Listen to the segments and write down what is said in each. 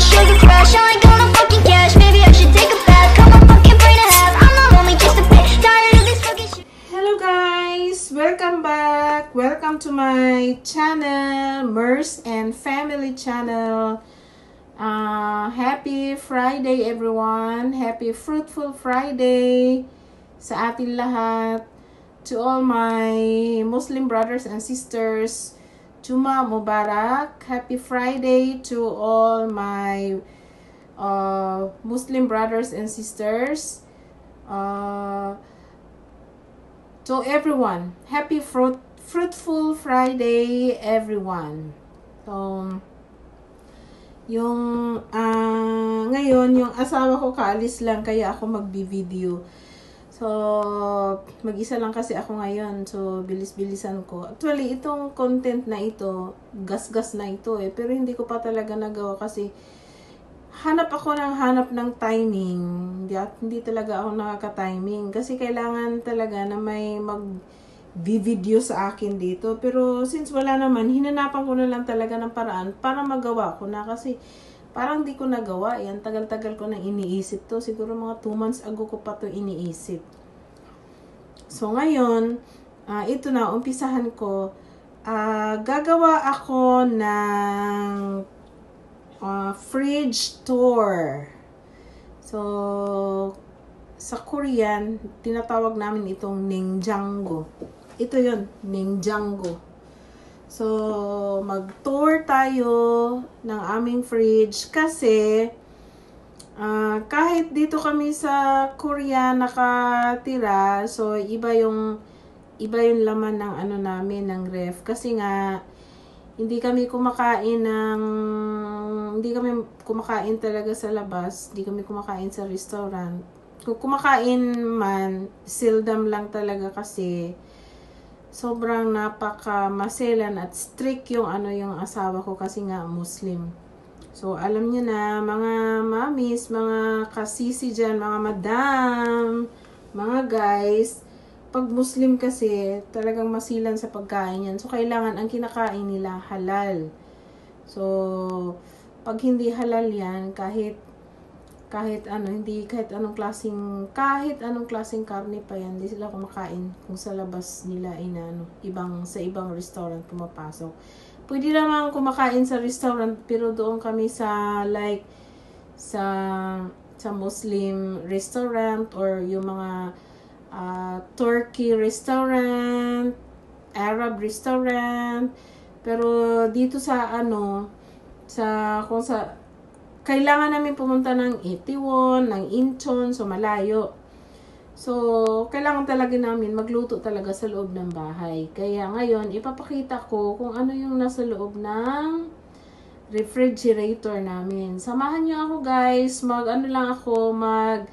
I gonna cash. Maybe I should take a bath. Of this shit. Hello guys! Welcome back! Welcome to my channel, Mers and Family Channel. Uh, happy Friday everyone! Happy Fruitful Friday sa atin lahat. To all my Muslim brothers and sisters, Juma Mubarak. Happy Friday to all my uh, Muslim brothers and sisters. Uh, to everyone, happy fruit, fruitful Friday, everyone. So, yung ah, ngayon, yung asawa ko kaalis lang, kaya ako magbi-video. So, mag-isa lang kasi ako ngayon. So, bilis-bilisan ko. Actually, itong content na ito, gas-gas na ito eh. Pero hindi ko pa talaga nagawa kasi hanap ako ng hanap ng timing. Hindi, hindi talaga ako nakaka-timing. Kasi kailangan talaga na may mag video sa akin dito. Pero since wala naman, hinanapan ko na lang talaga ng paraan para magawa ko na. Kasi parang di ko nagawa. Yan, tagal-tagal ko na iniisip to. Siguro mga 2 months ago ko pa to iniisip. So ngayon, ah, ito na, umpisahan ko. Ah, gagawa ako ng uh, fridge tour. So, sa Korean, tinatawag namin itong Ningjango. Ito yon Ningjango. So, mag-tour tayo ng aming fridge kasi ah, kahit dito kami sa Korea nakatira, so iba yung iba yung laman ng ano namin ng ref kasi nga hindi kami kumakain ng hindi kami kumakain talaga sa labas, hindi kami kumakain sa restaurant. Kung kumakain man, seldom lang talaga kasi sobrang napaka maselan at strict yung ano yung asawa ko kasi nga Muslim. So, alam niyo na, mga mamis, mga kasisi dyan, mga madam, mga guys, pag Muslim kasi, talagang masilan sa pagkain yan. So, kailangan ang kinakain nila halal. So, pag hindi halal yan, kahit kahit ano, hindi kahit anong klasing kahit anong klasing karne pa yan, hindi sila kumakain kung sa labas nila ay na, ano, ibang sa ibang restaurant pumapasok. Pwede naman kumakain sa restaurant pero doon kami sa like sa sa Muslim restaurant or yung mga uh, Turkey restaurant, Arab restaurant. Pero dito sa ano, sa kung sa kailangan namin pumunta ng Itiwon, ng Incheon, so malayo. So, kailangan talaga namin magluto talaga sa loob ng bahay. Kaya ngayon, ipapakita ko kung ano yung nasa loob ng refrigerator namin. Samahan nyo ako guys, mag ano lang ako, mag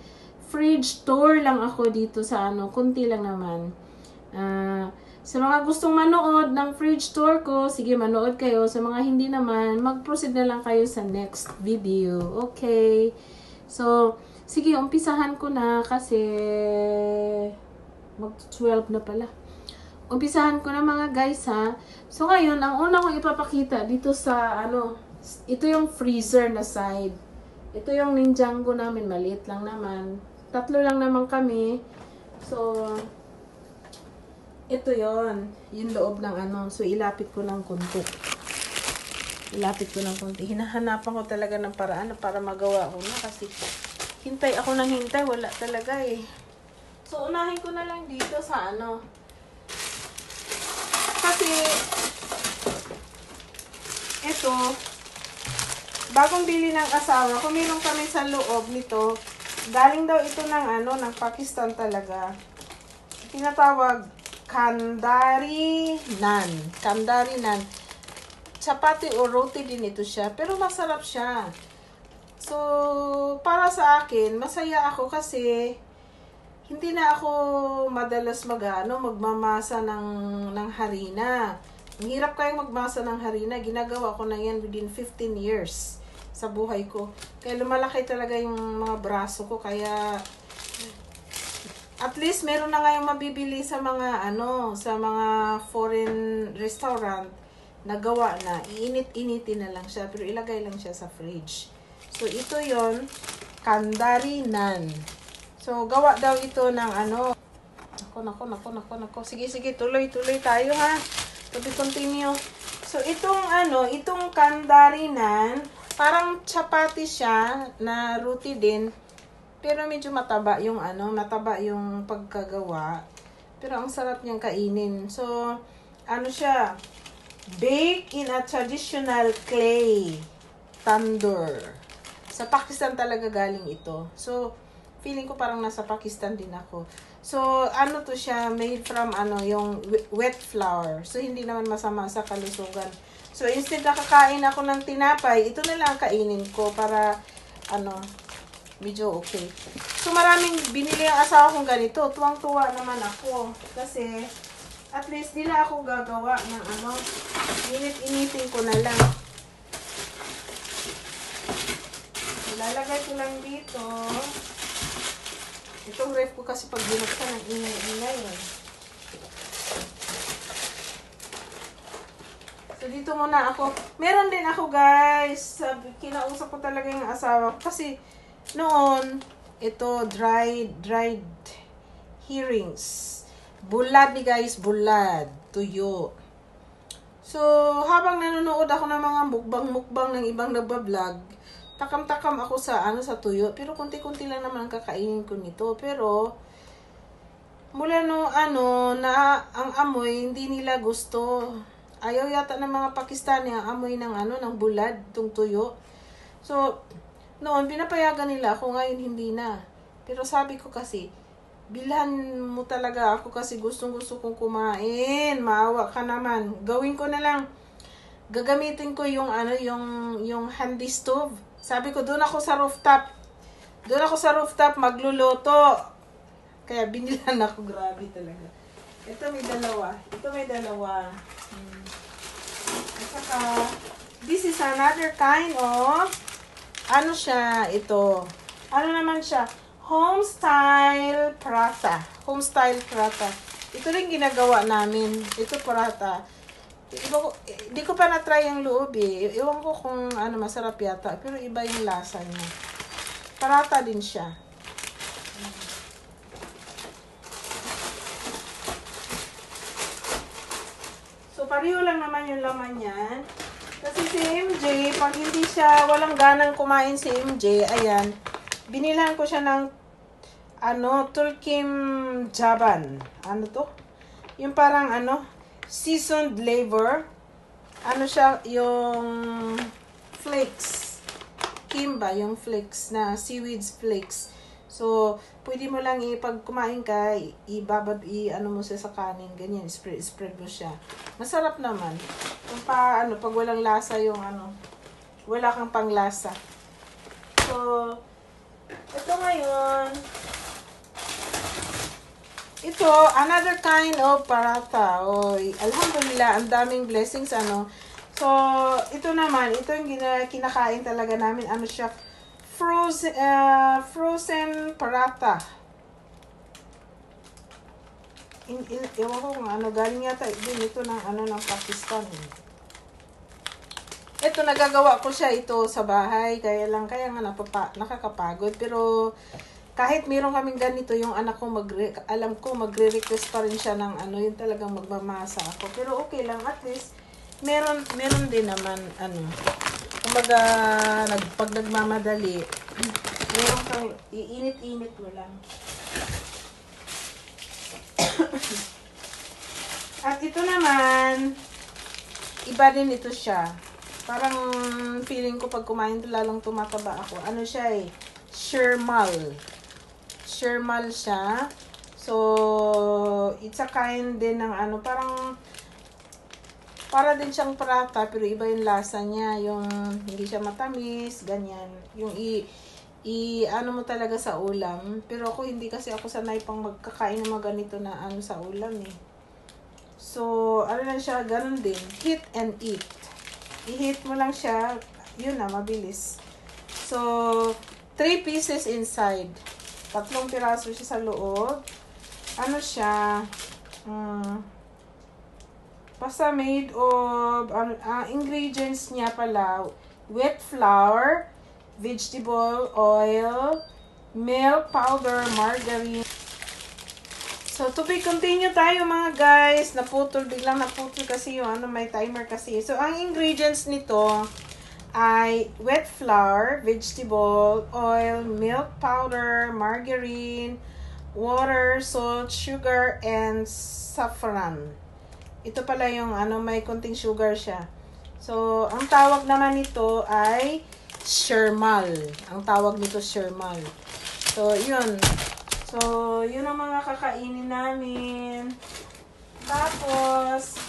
fridge tour lang ako dito sa ano, kunti lang naman. Ah, sa mga gustong manood ng fridge tour ko, sige manood kayo. Sa mga hindi naman, mag-proceed na lang kayo sa next video. Okay. So, sige, umpisahan ko na kasi mag-12 na pala. Umpisahan ko na mga guys ha. So ngayon, ang una kong ipapakita dito sa ano, ito yung freezer na side. Ito yung Ninjago namin, maliit lang naman. Tatlo lang naman kami. So, ito yon yung loob ng ano. So, ilapit ko ng konti. Ilapit ko ng konti. Hinahanapan ko talaga ng paraan para magawa ko na kasi hintay ako ng hintay. Wala talaga eh. So, unahin ko na lang dito sa ano. Kasi, ito, bagong bili ng asawa, kung meron kami sa loob nito, galing daw ito ng ano, ng Pakistan talaga. Tinatawag Kandari Nan. Kandari Nan. Chapati o roti din ito siya, pero masarap siya. So, para sa akin, masaya ako kasi hindi na ako madalas mag ano, magmamasa ng, ng harina. Ang hirap kayong magmasa ng harina. Ginagawa ko na yan within 15 years sa buhay ko. Kaya lumalaki talaga yung mga braso ko. Kaya at least meron na ngayong mabibili sa mga ano, sa mga foreign restaurant na gawa na. Iinit-initin na lang siya. Pero ilagay lang siya sa fridge. So, ito yon Kandarinan. So, gawa daw ito ng ano. Nako, nako, nako, nako, nako. Sige, sige, tuloy, tuloy tayo ha. To be continue. So, itong ano, itong kandarinan, parang chapati siya na roti din. Pero medyo mataba yung ano, mataba yung pagkagawa. Pero ang sarap niyang kainin. So, ano siya, baked in a traditional clay tandoor. Sa Pakistan talaga galing ito. So, feeling ko parang nasa Pakistan din ako. So, ano to siya, made from ano, yung we- wet flour. So, hindi naman masama sa kalusugan. So, instead na kakain ako ng tinapay, ito na lang ang kainin ko para, ano, medyo okay. So, maraming binili ang asawa kong ganito. Tuwang-tuwa naman ako. Kasi, at least, di na ako gagawa ng ano, init-initin ko na lang. Ilalagay ko lang dito. Itong ref ko kasi pag binuksan ng ingay-ingay eh. So, dito muna ako. Meron din ako, guys. Sabi, kinausap ko talaga yung asawa. Kasi, noon, ito, dried, dried hearings. Bulad ni guys, bulad. Tuyo. So, habang nanonood ako ng mga mukbang-mukbang ng ibang nagbablog, takam-takam ako sa ano sa tuyo. Pero konti-konti lang naman ang kakainin ko nito. Pero, mula no ano, na ang amoy, hindi nila gusto. Ayaw yata ng mga Pakistani ang amoy ng ano, ng bulad, tung tuyo. So, noon, pinapayagan nila ako, ngayon hindi na. Pero sabi ko kasi, bilhan mo talaga ako kasi gustong gusto kong kumain. Maawa ka naman. Gawin ko na lang. Gagamitin ko yung ano, yung yung handy stove. Sabi ko doon ako sa rooftop. Doon ako sa rooftop magluluto. Kaya binilan ako grabe talaga. Ito may dalawa. Ito may dalawa. Hmm. At saka, this is another kind of ano siya, ito. Ano naman siya? Home style prata. Home style prata. Ito rin ginagawa namin. Ito prata. Iba ko, di ko pa na-try yung loob eh. Iwan ko kung ano, masarap yata. Pero iba yung lasa niya. Parata din siya. So, pareho lang naman yung laman niyan. Kasi si MJ, pag hindi siya, walang ganang kumain si MJ, ayan, binilhan ko siya ng, ano, Tulkim Jaban. Ano to? Yung parang, ano, seasoned liver. Ano siya, yung flakes. Kimba, yung flakes na seaweeds flakes. So, pwede mo lang ipag kumain ka, i- ibabad, i ano mo siya sa kanin, ganyan, spread, spread mo siya. Masarap naman. Kung pa, ano, pag walang lasa yung ano, wala kang panglasa. So, ito ngayon, ito, another kind of paratha. Oy, alhamdulillah, ang daming blessings, ano. So, ito naman, ito yung kinakain talaga namin. Ano siya? Frozen, uh, frozen paratha. In, in, ewan ko kung ano, galing yata din ito ng ano ng Pakistan. eh. Ito, nagagawa ko siya ito sa bahay. Kaya lang, kaya nga napapa, nakakapagod. Pero, kahit meron kaming ganito, yung anak ko, magre, alam ko, magre-request pa rin siya ng ano, yung talagang magmamasa ako. Pero okay lang, at least, meron, meron din naman, ano, kumbaga, nag, pag nagmamadali, meron kang, iinit-init mo lang. At ito naman, iba din ito siya. Parang feeling ko pag kumain ito, lalong tumataba ako. Ano siya eh? Shermal. Shermal siya. So, it's a kind din ng ano, parang para din siyang prata, pero iba yung lasa niya. Yung hindi siya matamis, ganyan. Yung i, i ano mo talaga sa ulam. Pero ako hindi kasi ako sanay pang magkakain ng mga ganito na ano sa ulam eh. So, ano lang siya, ganun din. Heat and eat. I-heat mo lang siya, yun na, mabilis. So, three pieces inside. Tatlong piraso siya sa loob. Ano siya, mm, basta made of, ano, ah, ingredients niya pala, wet flour, vegetable oil, milk powder, margarine. So, to be continue tayo mga guys. Naputol, biglang naputol kasi yung ano, may timer kasi. So, ang ingredients nito ay wet flour, vegetable oil, milk powder, margarine, water, salt, sugar, and saffron. Ito pala yung ano, may konting sugar siya. So, ang tawag naman nito ay shermal. Ang tawag nito shermal. So, yun. So, yun ang mga kakainin namin. Tapos,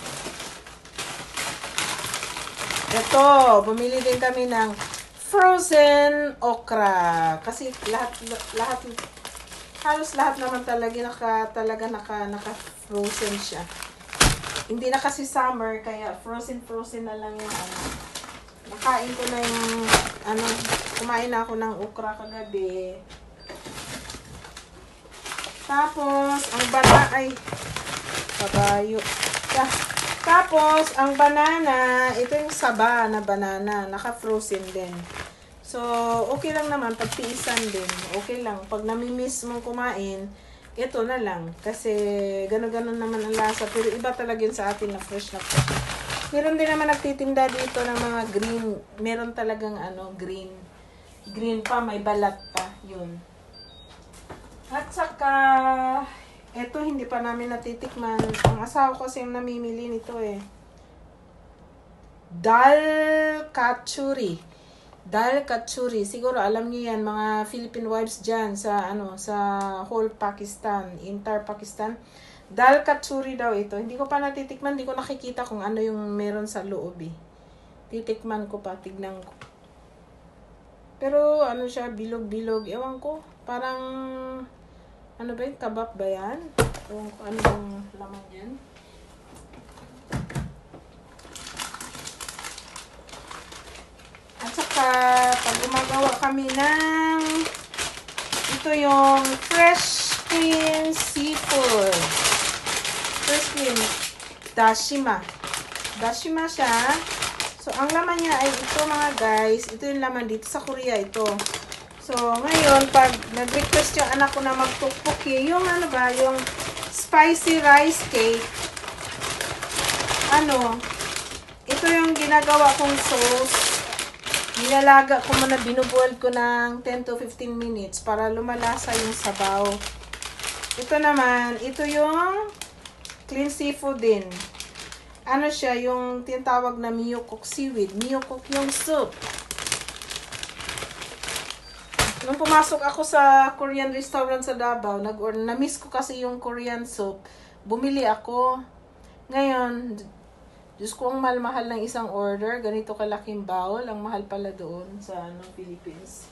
ito, bumili din kami ng frozen okra. Kasi lahat, lahat, halos lahat naman talaga naka, talaga naka, naka frozen siya. Hindi na kasi summer, kaya frozen, frozen na lang yung ano. Nakain ko na yung, ano, kumain na ako ng okra kagabi. Tapos, ang bana ay kabayo. Ta- Tapos, ang banana, ito yung saba na banana, naka-frozen din. So, okay lang naman, pagtiisan din. Okay lang. Pag namimiss mong kumain, ito na lang. Kasi, gano'n-gano'n naman ang lasa. Pero iba talaga yun sa atin na fresh na fresh. Meron din naman nagtitinda dito ng mga green. Meron talagang ano, green. Green pa, may balat pa. Yun. At saka, eto hindi pa namin natitikman. Ang asawa ko kasi yung namimili nito eh. Dal Kachuri. Dal Kachuri. Siguro alam niyo yan, mga Philippine wives dyan sa, ano, sa whole Pakistan, entire Pakistan. Dal Kachuri daw ito. Hindi ko pa natitikman, hindi ko nakikita kung ano yung meron sa loob eh. Titikman ko pa, tignan ko. Pero ano siya, bilog-bilog. Ewan ko, parang ano ba yun? Kabap ba yan? Ewan ko ano yung laman yan. At saka, pag gumagawa kami ng ito yung fresh cream seafood. Fresh cream. Dashima. Dashima siya. So, ang laman niya ay ito mga guys. Ito yung laman dito sa Korea ito. So, ngayon, pag nag-request yung anak ko na magtukpuki, yung ano ba, yung spicy rice cake, ano, ito yung ginagawa kong sauce. Nilalaga ko muna, binubuhal ko ng 10 to 15 minutes para lumalasa yung sabaw. Ito naman, ito yung clean seafood din. Ano siya, yung tinatawag na miyokok seaweed. Miyokok yung soup. Nung pumasok ako sa Korean restaurant sa Davao, nag na-miss ko kasi yung Korean soup. Bumili ako. Ngayon, Diyos ko ang mahal-mahal ng isang order. Ganito kalaking bowl. Ang mahal pala doon sa ano, Philippines.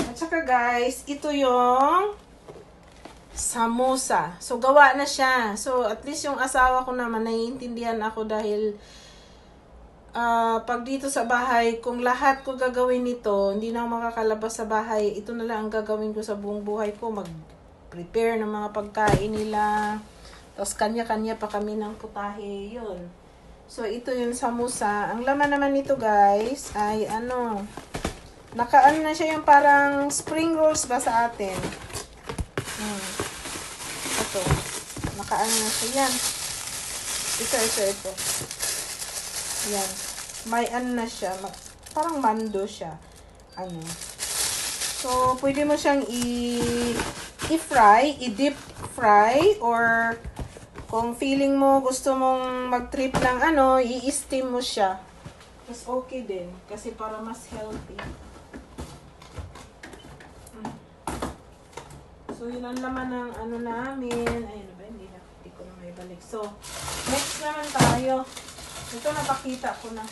At saka guys, ito yung samosa. So, gawa na siya. So, at least yung asawa ko naman, naiintindihan ako dahil ah pag dito sa bahay, kung lahat ko gagawin nito, hindi na ako makakalabas sa bahay, ito na lang ang gagawin ko sa buong buhay ko. Mag-prepare ng mga pagkain nila. Tapos kanya-kanya pa kami ng putahe. Yun. So, ito yung samosa. Ang laman naman nito, guys, ay ano, nakaan na siya yung parang spring rolls ba sa atin. Hmm. Ito. Nakaan na siya. Yan. Ito, ito, ito. Yan. May ano na siya. Parang mando siya. Ano. So, pwede mo siyang i-fry, i-deep fry, or kung feeling mo gusto mong mag-trip ng ano, i-steam mo siya. Mas okay din. Kasi para mas healthy. Mm. So, yun ang laman ng ano namin. Ayun ba, hindi na, hindi ko na may balik. So, next naman tayo. Ito napakita ko na.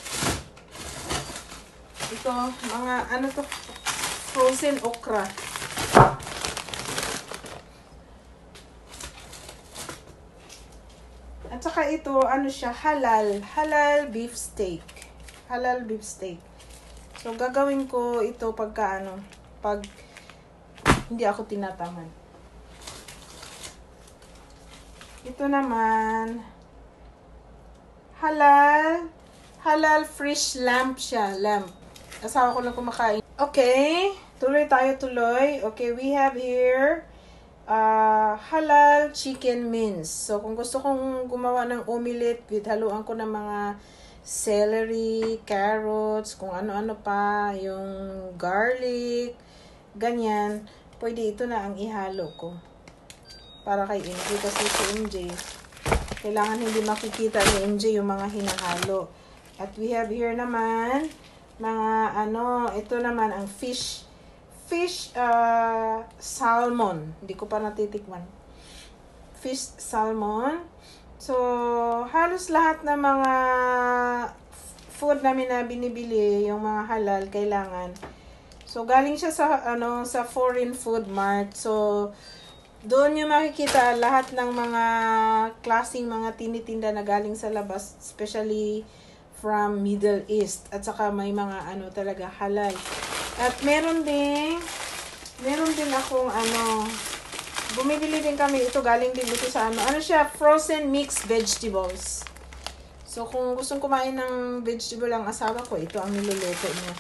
Ito, mga ano to, frozen okra. At saka ito, ano siya, halal. Halal beef steak. Halal beef steak. So, gagawin ko ito pagka ano, pag hindi ako tinatamad. Ito naman, halal, halal fish lamb siya. Lamb. Asawa ko lang kumakain. Okay. Tuloy tayo tuloy. Okay, we have here uh, halal chicken mince. So, kung gusto kong gumawa ng omelette with ko ng mga celery, carrots, kung ano-ano pa, yung garlic, ganyan, pwede ito na ang ihalo ko. Para kay MJ kasi si MJ, kailangan hindi makikita ni MJ yung mga hinahalo. At we have here naman, mga ano, ito naman ang fish, fish uh, salmon. Hindi ko pa natitikman. Fish salmon. So, halos lahat ng mga food namin na binibili, yung mga halal, kailangan. So, galing siya sa, ano, sa foreign food mart. So, doon yung makikita lahat ng mga klaseng mga tinitinda na galing sa labas, especially from Middle East. At saka may mga ano talaga halal. At meron din, meron din akong ano, bumibili din kami ito galing din ito sa ano ano siya frozen mixed vegetables so kung gustong kumain ng vegetable ang asawa ko ito ang niluluto niya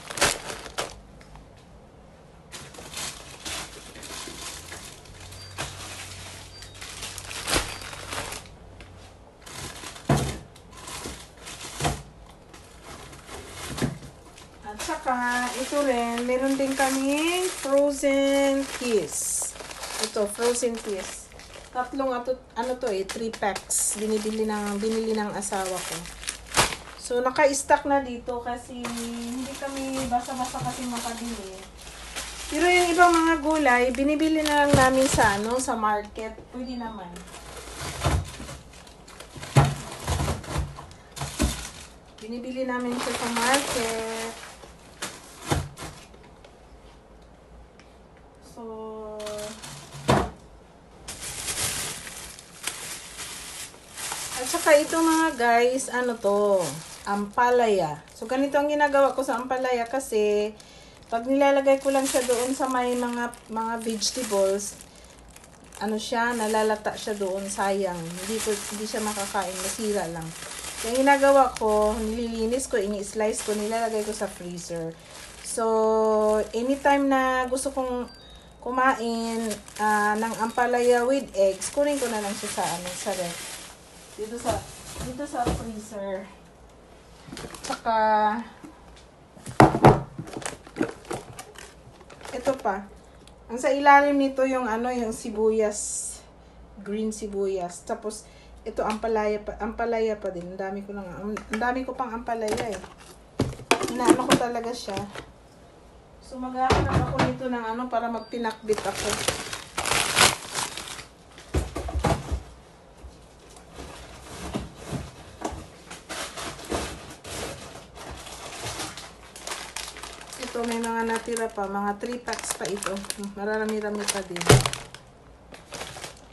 at saka ito rin meron din kaming frozen kiss ito, frozen peas. Tatlong ato, ano to eh, 3 packs. Binibili ng, binili ng asawa ko. So, naka-stock na dito kasi hindi kami basa-basa kasi makabili. Pero yung ibang mga gulay, binibili na lang namin sa ano, sa market. Pwede naman. Binibili namin sa market. So, At saka ito mga guys, ano to, ampalaya. So ganito ang ginagawa ko sa ampalaya kasi pag nilalagay ko lang siya doon sa may mga mga vegetables, ano siya, nalalata siya doon, sayang. Hindi ko hindi siya makakain, masira lang. Kaya ginagawa ko, nililinis ko, ini-slice ko, nilalagay ko sa freezer. So, anytime na gusto kong kumain uh, ng ampalaya with eggs, kunin ko na lang siya sa ano, sa ref dito sa dito sa freezer. Saka ito pa. Ang sa ilalim nito yung ano, yung sibuyas, green sibuyas. Tapos ito ampalaya pa, ampalaya pa din. Ang dami ko lang, ang dami ko pang ampalaya eh. Inaano ko talaga siya. So maghahanap ako nito ng ano para magpinakbit ako. May mga natira pa. Mga 3 packs pa ito. Mararami-rami pa din.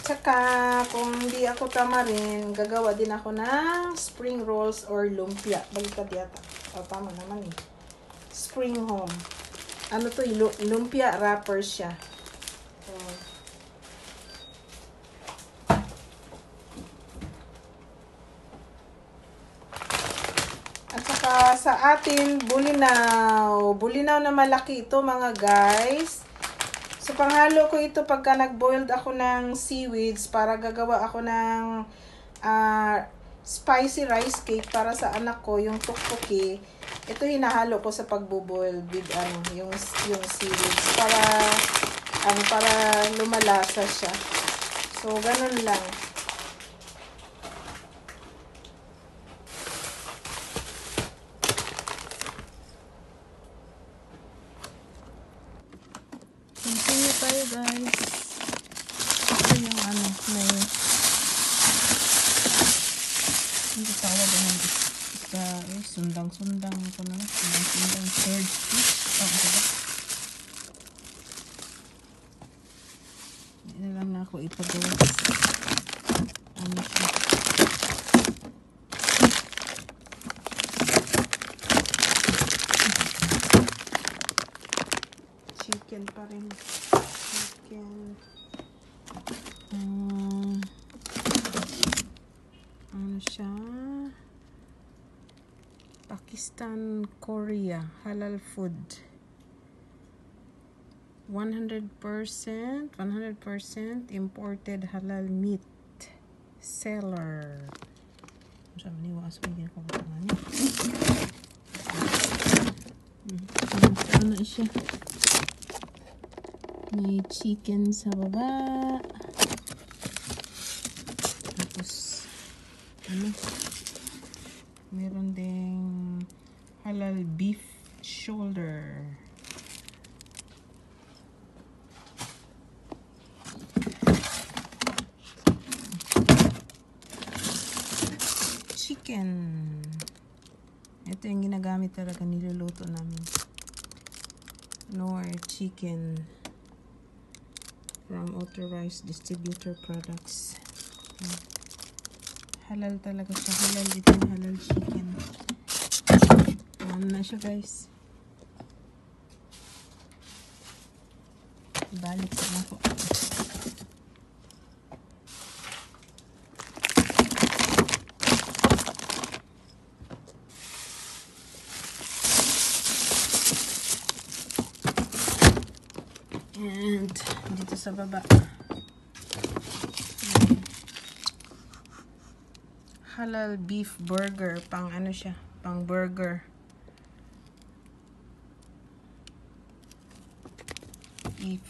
Tsaka, kung hindi ako tama rin, gagawa din ako ng spring rolls or lumpia. Baliktad yata. O, tama naman eh. Spring home. Ano to? Lumpia wrapper siya. So, saka sa atin, bulinaw. Bulinaw na malaki ito mga guys. So panghalo ko ito pagka nag-boiled ako ng seaweeds para gagawa ako ng uh, spicy rice cake para sa anak ko, yung tuktuki. Ito hinahalo ko sa pagbo-boil with ano, yung yung seaweeds para ano para lumalasa siya. So ganun lang. tayo guys. Ito yung ano, may hindi tawag ano sa eh, sundang-sundang ko na sundang-sundang third fish. Oh, diba? Hindi lang na ako ipagawa. Ano siya? chicken pa rin chicken. Um, ano siya? Paki Pakistan, Korea, halal food. 100%, 100% imported halal meat seller. Ni Waas ko ko ba niya? Ano siya? May chicken sa baba. Tapos, ano? Meron ding halal beef shoulder. Chicken. Ito yung ginagamit talaga niluluto namin. Nor chicken from authorized distributor products. Halal talaga siya. Halal ito halal chicken. Ano na siya guys. Balik na po. And dito sa baba. Halal beef burger. Pang ano siya? Pang burger.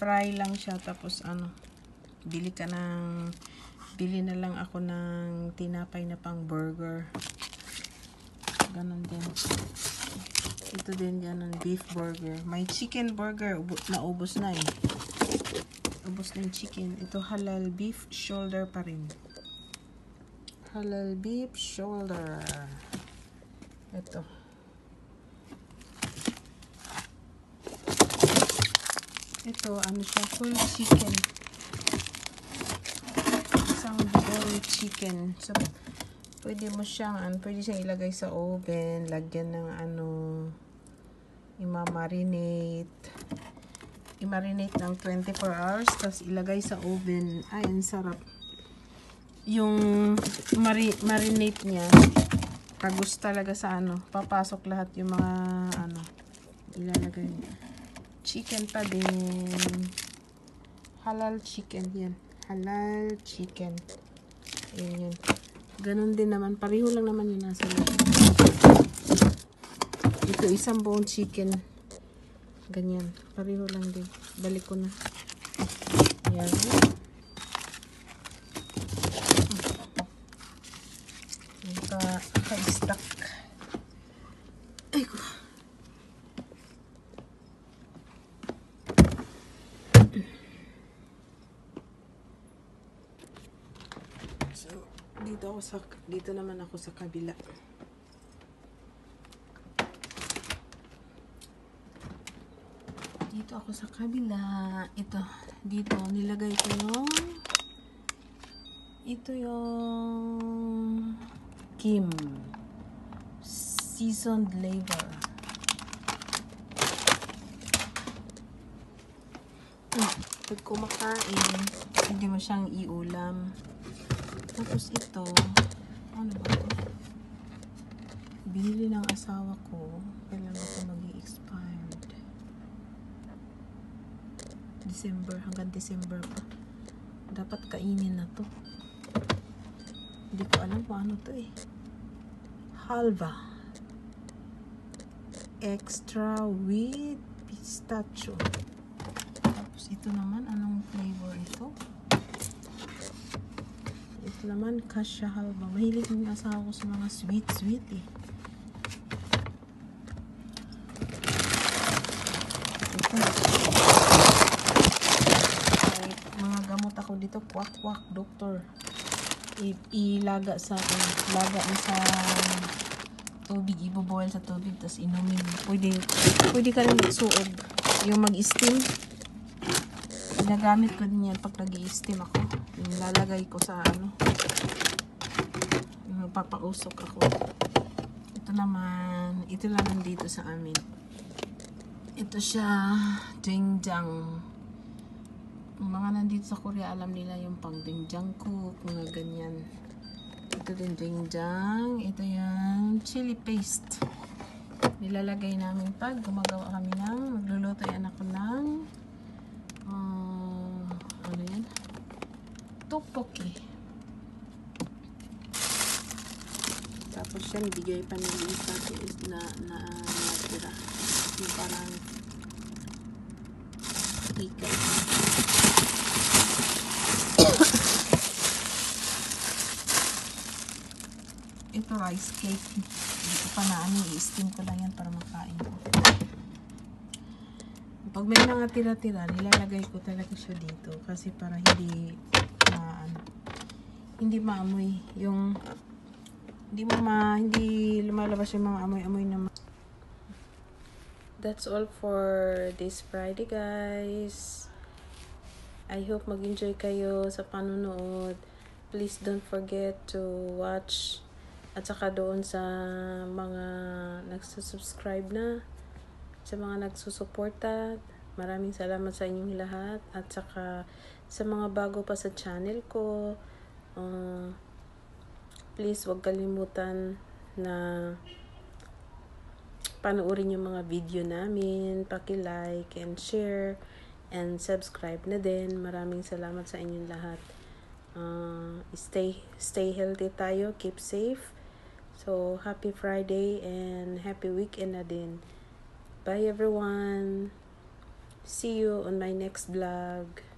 I-fry lang siya. Tapos ano. Bili ka ng bili na lang ako ng tinapay na pang burger. Ganon din. Ito din ng beef burger. May chicken burger. Ubo, naubos na eh. Ubos na yung chicken. Ito halal beef shoulder pa rin. Halal beef shoulder. Ito. Ito, ano siya? Full chicken. Isang whole chicken. So, pwede mo siyang, ano, pwede siyang ilagay sa oven. Lagyan ng ano, ima-marinate. I-marinate ng 24 hours. Tapos ilagay sa oven. Ay, ang sarap. Yung mari marinate niya, kagus talaga sa ano. Papasok lahat yung mga ano, ilalagay niya. Chicken pa din. Halal chicken yan. Halal chicken. Ayan yun. Ganon din naman. Pareho lang naman yung nasa loob. Ito, isang buong chicken. Ganyan. Pareho lang din. Balik ko na. Ayan. Naka, naka-stuck. Ay ko. So, dito ako sa, dito naman ako sa kabila. Dito ako sa kabila. Ito, dito, nilagay ko yung ito yung Kim seasoned flavor. Mm, Pag kumakain, hindi mo siyang iulam. Tapos ito, ano ba ito? Binili ng asawa ko. Kailan ba ito mag-i-expired? December, hanggang December pa. Dapat kainin na to. Hindi ko alam kung ano to eh. Halva. Extra with pistachio. Tapos ito naman, anong flavor ito? Ito naman, kasha halva. Mahilig yung asawa ko sa mga sweet-sweet eh. Ito. Mga gamot ako dito, kwak-kwak, doktor. I- ilaga sa, ilaga mo sa tubig, iboboil sa tubig, tapos inumin. Pwede, pwede ka rin magsuog. Yung mag-steam, ginagamit ko din yan pag nag steam ako. Yung lalagay ko sa ano, papausok ako. Ito naman, ito lang nandito sa amin. Ito siya, doenjang. Yung mga nandito sa Korea, alam nila yung pang doenjang cook, mga ganyan. Ito din doenjang. Ito yung chili paste. nilalagay namin pag gumagawa kami ng magluluto yan ako ng ah, ano yan tteokbokki tapos yan bigay pa ni Lisa is na na natira. Yung parang ikay ito rice cake. Hindi ko pa na ano i-steam ko lang yan para makain ko. Pag may mga tira-tira nilalagay ko talaga siya dito kasi para hindi ma ano, hindi maamoy yung hindi mo ma hindi lumalabas yung mga amoy-amoy na That's all for this Friday, guys. I hope mag-enjoy kayo sa panonood. Please don't forget to watch at saka doon sa mga nagsusubscribe na, sa mga nagsusuporta. Maraming salamat sa inyong lahat at saka sa mga bago pa sa channel ko. Uh, please wag kalimutan na panoorin yung mga video namin, paki-like and share and subscribe na din. Maraming salamat sa inyong lahat. Uh, stay stay healthy tayo, keep safe. So, happy Friday and happy weekend na din. Bye everyone. See you on my next vlog.